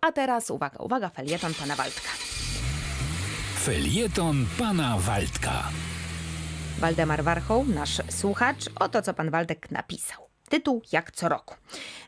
A teraz uwaga, uwaga, felieton pana Waldka. Felieton pana Waldka. Waldemar Warchoł, nasz słuchacz, oto co pan Waldek napisał. Tytuł jak co roku.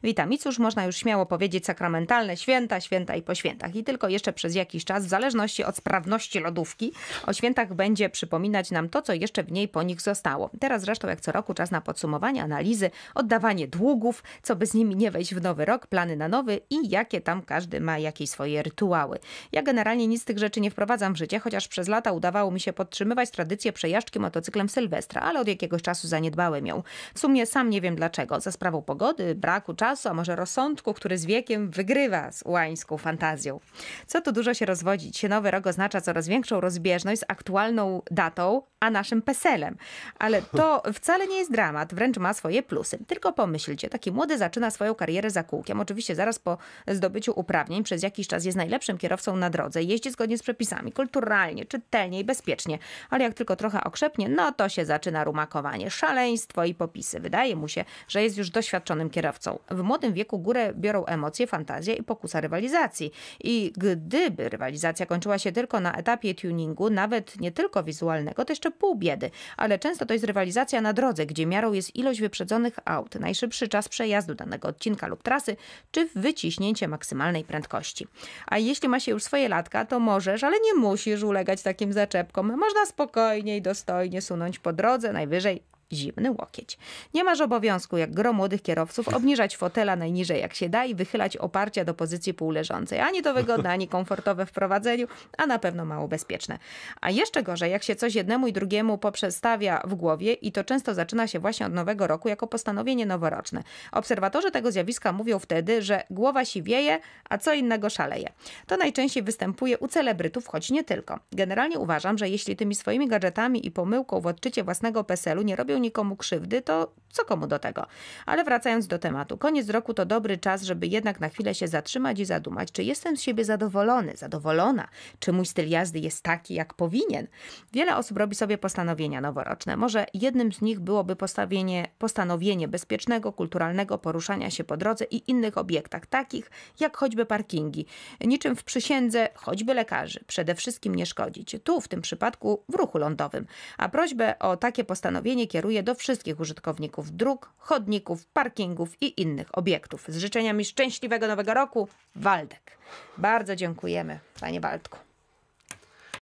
Witam. I cóż, można już śmiało powiedzieć sakramentalne święta, święta i po świętach. I tylko jeszcze przez jakiś czas, w zależności od sprawności lodówki, o świętach będzie przypominać nam to, co jeszcze w niej po nich zostało. Teraz zresztą jak co roku czas na podsumowanie, analizy, oddawanie długów, co by z nimi nie wejść w nowy rok, plany na nowy i jakie tam każdy ma jakieś swoje rytuały. Ja generalnie nic z tych rzeczy nie wprowadzam w życie, chociaż przez lata udawało mi się podtrzymywać tradycję przejażdżki motocyklem Sylwestra, ale od jakiegoś czasu zaniedbałem ją. W sumie sam nie wiem dlaczego za sprawą pogody, braku czasu, a może rozsądku, który z wiekiem wygrywa z ułańską fantazją. Co tu dużo się rozwodzić? Nowy rok oznacza coraz większą rozbieżność z aktualną datą, a naszym peselem. Ale to wcale nie jest dramat, wręcz ma swoje plusy. Tylko pomyślcie, taki młody zaczyna swoją karierę za kółkiem. Oczywiście zaraz po zdobyciu uprawnień przez jakiś czas jest najlepszym kierowcą na drodze. Jeździ zgodnie z przepisami, kulturalnie, czytelnie i bezpiecznie. Ale jak tylko trochę okrzepnie, no to się zaczyna rumakowanie, szaleństwo i popisy. Wydaje mu się, że jest już doświadczonym kierowcą. W młodym wieku górę biorą emocje, fantazja i pokusa rywalizacji. I gdyby rywalizacja kończyła się tylko na etapie tuningu, nawet nie tylko wizualnego, to jeszcze pół biedy. Ale często to jest rywalizacja na drodze, gdzie miarą jest ilość wyprzedzonych aut, najszybszy czas przejazdu danego odcinka lub trasy, czy wyciśnięcie maksymalnej prędkości. A jeśli ma się już swoje latka, to możesz, ale nie musisz ulegać takim zaczepkom. Można spokojnie i dostojnie sunąć po drodze, najwyżej zimny łokieć. Nie masz obowiązku, jak gro młodych kierowców, obniżać fotela najniżej jak się da i wychylać oparcia do pozycji półleżącej. Ani to wygodne, ani komfortowe w prowadzeniu, a na pewno mało bezpieczne. A jeszcze gorzej, jak się coś jednemu i drugiemu poprzestawia w głowie i to często zaczyna się właśnie od nowego roku jako postanowienie noworoczne. Obserwatorzy tego zjawiska mówią wtedy, że głowa siwieje, a co innego szaleje. To najczęściej występuje u celebrytów, choć nie tylko. Generalnie uważam, że jeśli tymi swoimi gadżetami i pomyłką w odczycie własnego PESEL-u nie robią nikomu krzywdy, to co komu do tego? Ale wracając do tematu, koniec roku to dobry czas, żeby jednak na chwilę się zatrzymać i zadumać, czy jestem z siebie zadowolony, zadowolona, czy mój styl jazdy jest taki, jak powinien. Wiele osób robi sobie postanowienia noworoczne. Może jednym z nich byłoby postawienie, postanowienie bezpiecznego, kulturalnego poruszania się po drodze i innych obiektach, takich jak choćby parkingi. Niczym w przysiędze, choćby lekarzy, przede wszystkim nie szkodzić. Tu w tym przypadku w ruchu lądowym. A prośbę o takie postanowienie kieruję do wszystkich użytkowników dróg, chodników, parkingów i innych obiektów. Z życzeniami szczęśliwego nowego roku, Waldek. Bardzo dziękujemy, panie Waldku.